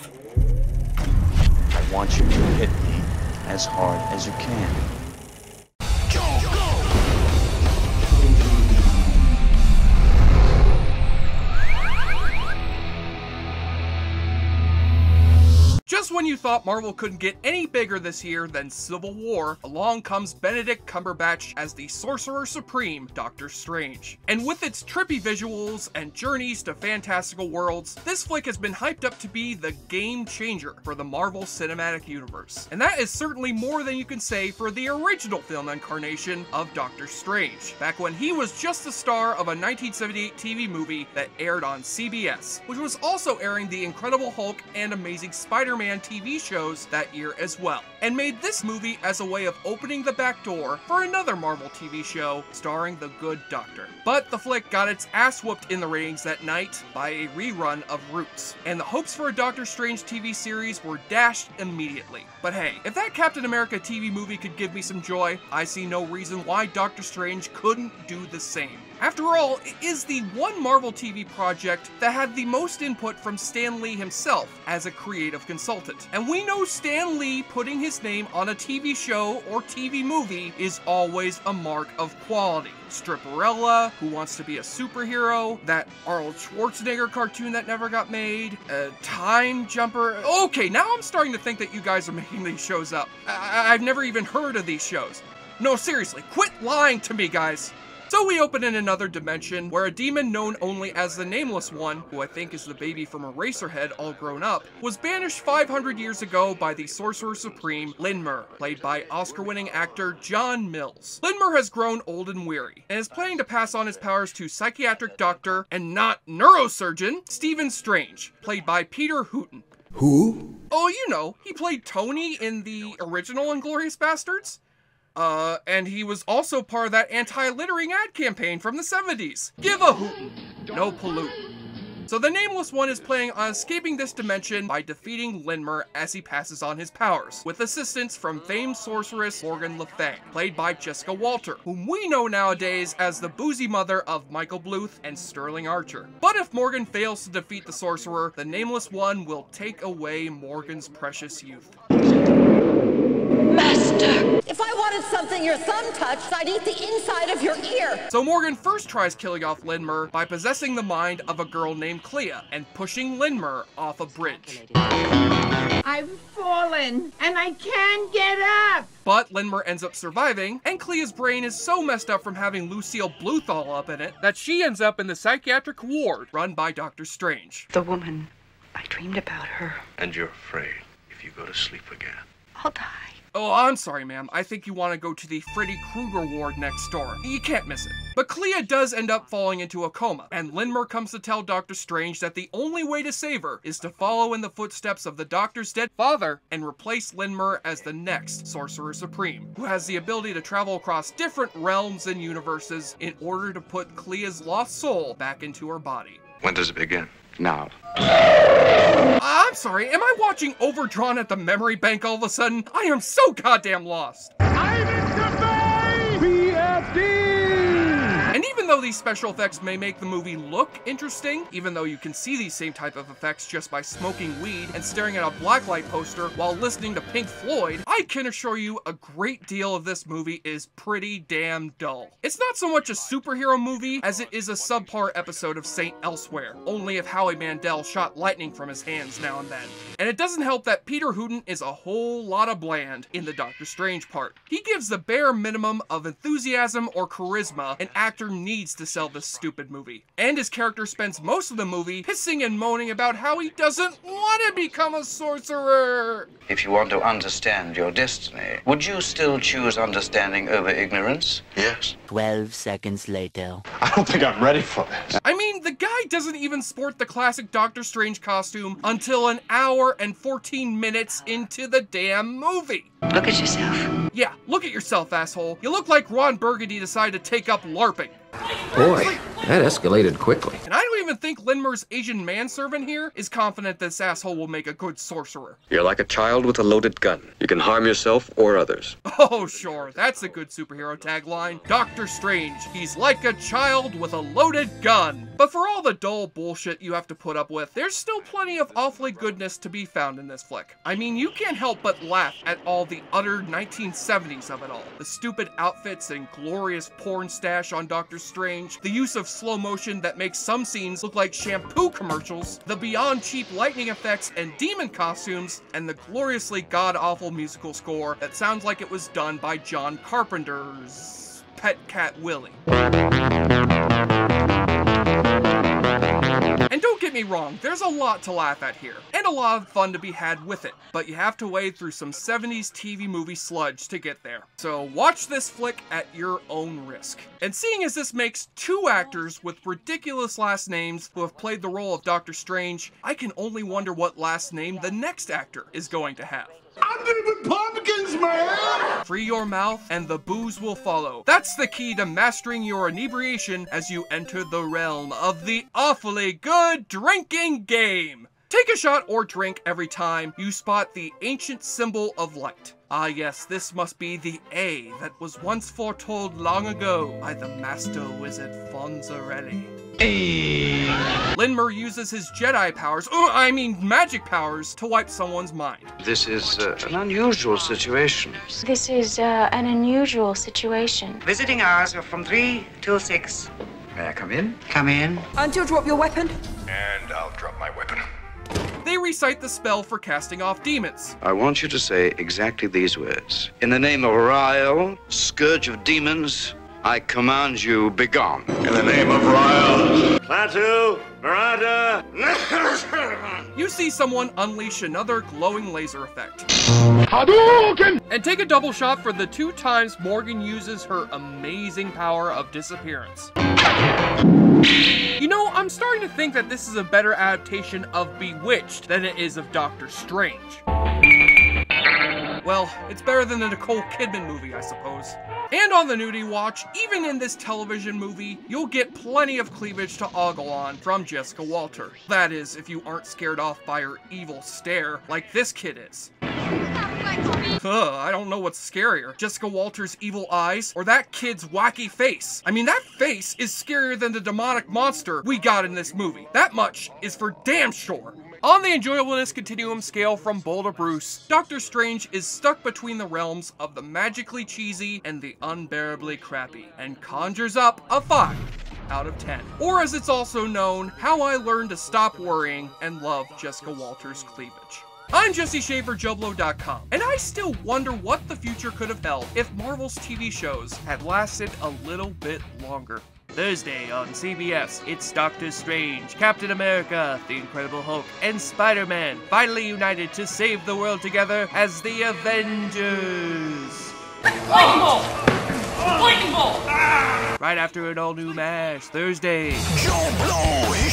I want you to hit me as hard as you can. Just when you thought Marvel couldn't get any bigger this year than Civil War, along comes Benedict Cumberbatch as the Sorcerer Supreme, Doctor Strange. And with its trippy visuals and journeys to fantastical worlds, this flick has been hyped up to be the game changer for the Marvel Cinematic Universe. And that is certainly more than you can say for the original film incarnation of Doctor Strange, back when he was just the star of a 1978 TV movie that aired on CBS, which was also airing The Incredible Hulk and Amazing Spider-Man TV shows that year as well, and made this movie as a way of opening the back door for another Marvel TV show starring the Good Doctor. But the flick got its ass whooped in the ratings that night by a rerun of Roots, and the hopes for a Doctor Strange TV series were dashed immediately. But hey, if that Captain America TV movie could give me some joy, I see no reason why Doctor Strange couldn't do the same. After all, it is the one Marvel TV project that had the most input from Stan Lee himself as a creative consultant. And we know Stan Lee putting his name on a TV show or TV movie is always a mark of quality. Stripperella, Who Wants to Be a Superhero, that Arnold Schwarzenegger cartoon that never got made, uh, Time Jumper. Okay, now I'm starting to think that you guys are making these shows up. I- I've never even heard of these shows. No, seriously, quit lying to me, guys. So we open in another dimension where a demon known only as the Nameless One, who I think is the baby from Eraserhead all grown up, was banished 500 years ago by the Sorcerer Supreme, Lindmer, played by Oscar-winning actor John Mills. Lindmer has grown old and weary, and is planning to pass on his powers to psychiatric doctor, and not neurosurgeon, Stephen Strange, played by Peter Hooten. Who? Oh, you know, he played Tony in the original Inglorious Bastards. Uh, and he was also part of that anti-littering ad campaign from the 70s. Give a hoot, no pollute. So the Nameless One is playing on escaping this dimension by defeating Lindmer as he passes on his powers, with assistance from famed sorceress Morgan Le Fay, played by Jessica Walter, whom we know nowadays as the boozy mother of Michael Bluth and Sterling Archer. But if Morgan fails to defeat the sorcerer, the Nameless One will take away Morgan's precious youth. Master! If I wanted something your thumb touched, I'd eat the inside of your ear. So Morgan first tries killing off Lindmer by possessing the mind of a girl named Clea and pushing Lindmer off a bridge. I've fallen and I can't get up. But Lindmer ends up surviving, and Clea's brain is so messed up from having Lucille Bluth all up in it that she ends up in the psychiatric ward run by Doctor Strange. The woman, I dreamed about her. And you're afraid if you go to sleep again. I'll die. Oh, I'm sorry, ma'am. I think you want to go to the Freddy Krueger ward next door. You can't miss it. But Clea does end up falling into a coma, and Lindmer comes to tell Doctor Strange that the only way to save her is to follow in the footsteps of the Doctor's dead father and replace Lindmer as the next Sorcerer Supreme, who has the ability to travel across different realms and universes in order to put Clea's lost soul back into her body. When does it begin? Now. I'm sorry, am I watching Overdrawn at the memory bank all of a sudden? I am so goddamn lost. Though these special effects may make the movie look interesting, even though you can see these same type of effects just by smoking weed and staring at a blacklight poster while listening to Pink Floyd, I can assure you a great deal of this movie is pretty damn dull. It's not so much a superhero movie as it is a subpar episode of Saint Elsewhere, only if Howie Mandel shot lightning from his hands now and then. And it doesn't help that Peter Hooten is a whole lot of bland in the Doctor Strange part. He gives the bare minimum of enthusiasm or charisma an actor needs to sell this stupid movie. And his character spends most of the movie pissing and moaning about how he doesn't want to become a sorcerer. If you want to understand your destiny, would you still choose understanding over ignorance? Yes. 12 seconds later. I don't think I'm ready for this. I mean, the guy doesn't even sport the classic Doctor Strange costume until an hour and 14 minutes into the damn movie. Look at yourself. Yeah, look at yourself, asshole. You look like Ron Burgundy decided to take up LARPing. Boy, that escalated quickly. And I don't even think Lindmer's Asian manservant here is confident this asshole will make a good sorcerer. You're like a child with a loaded gun. You can harm yourself or others. Oh, sure, that's a good superhero tagline. Doctor Strange, he's like a child with a loaded gun. But for all the dull bullshit you have to put up with, there's still plenty of awfully goodness to be found in this flick. I mean, you can't help but laugh at all the utter 1970s of it all. The stupid outfits and glorious porn stash on Doctor Strange, the use of slow motion that makes some scenes look like shampoo commercials, the beyond cheap lightning effects and demon costumes, and the gloriously god-awful musical score that sounds like it was done by John Carpenter's Pet Cat Willie. And don't get me wrong, there's a lot to laugh at here, and a lot of fun to be had with it, but you have to wade through some 70s TV movie sludge to get there. So watch this flick at your own risk. And seeing as this makes two actors with ridiculous last names who have played the role of Doctor Strange, I can only wonder what last name the next actor is going to have. I'm gonna pumpkins, man! Free your mouth and the booze will follow. That's the key to mastering your inebriation as you enter the realm of the awfully good drinking game. Take a shot or drink every time you spot the ancient symbol of light. Ah yes, this must be the A that was once foretold long ago by the master wizard Fonzarelli. Lindmer uses his Jedi powers, oh, I mean magic powers, to wipe someone's mind. This is uh, an unusual situation. This is uh, an unusual situation. Visiting hours are from 3 till 6. May I come in? Come in. And you drop your weapon? And I'll drop my weapon. They recite the spell for casting off demons. I want you to say exactly these words. In the name of Rael, scourge of demons, I command you, begone. In the name of Ryle. Klaatu, Barada. You see someone unleash another glowing laser effect. Hadouken! And take a double shot for the two times Morgan uses her amazing power of disappearance. You know, I'm starting to think that this is a better adaptation of Bewitched than it is of Doctor Strange. Well, it's better than the Nicole Kidman movie, I suppose. And on the nudie watch, even in this television movie, you'll get plenty of cleavage to ogle on from Jessica Walter. That is, if you aren't scared off by her evil stare like this kid is. Ugh, I don't know what's scarier, Jessica Walter's evil eyes or that kid's wacky face. I mean, that face is scarier than the demonic monster we got in this movie. That much is for damn sure. On the enjoyableness continuum scale from Bull to Bruce, Doctor Strange is stuck between the realms of the magically cheesy and the unbearably crappy, and conjures up a 5 out of 10. Or as it's also known, How I Learned to Stop Worrying and Love Jessica Walter's Cleavage. I'm Jesse Shaver, Joblo.com, and I still wonder what the future could have held if Marvel's TV shows had lasted a little bit longer. Thursday on CBS, it's Doctor Strange, Captain America, The Incredible Hulk, and Spider-Man finally united to save the world together as the Avengers. Lightning bolt! Lightning bolt! Right after an all-new MASH, Thursday. Joe Blow, he